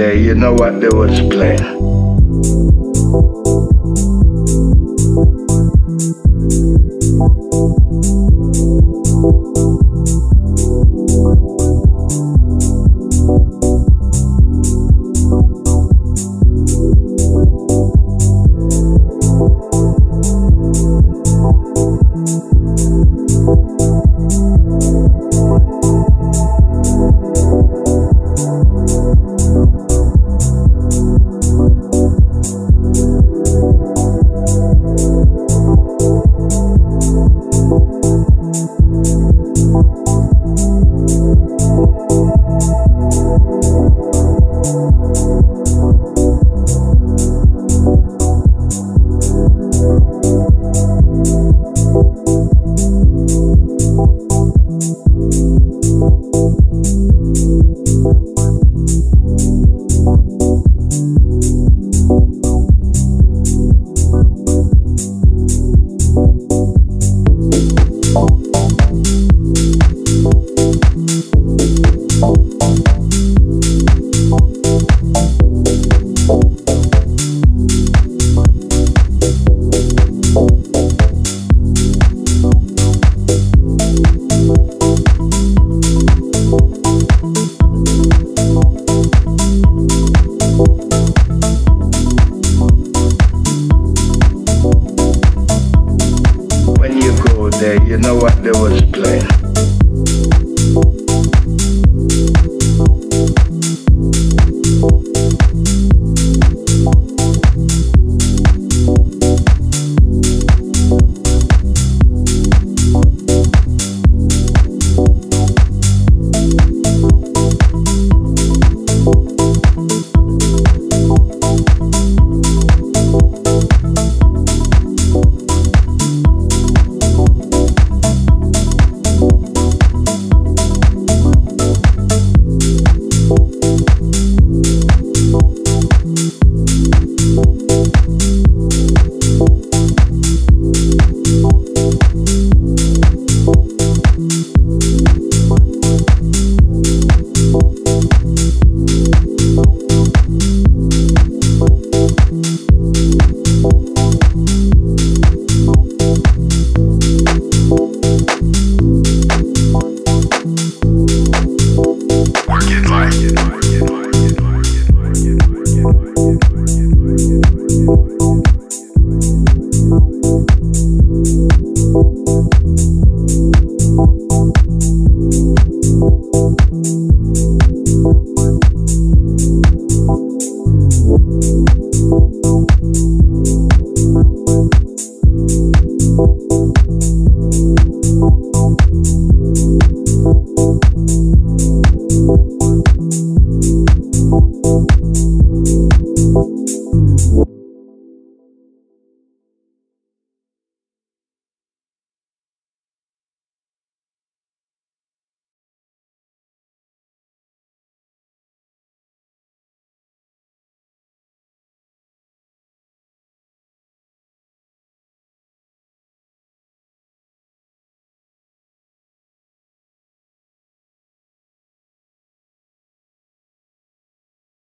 there, you know what they was playing. When you day, you know what they was playing.